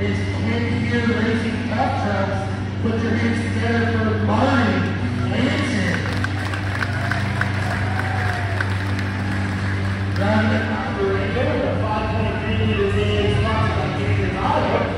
is can you raising pop drops? Put your hands together for Marty Hansen. Round operator, the 5.3 is in, sponsored by Gator's Auto.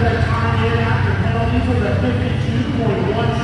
going to tie in after penalties with a 52.1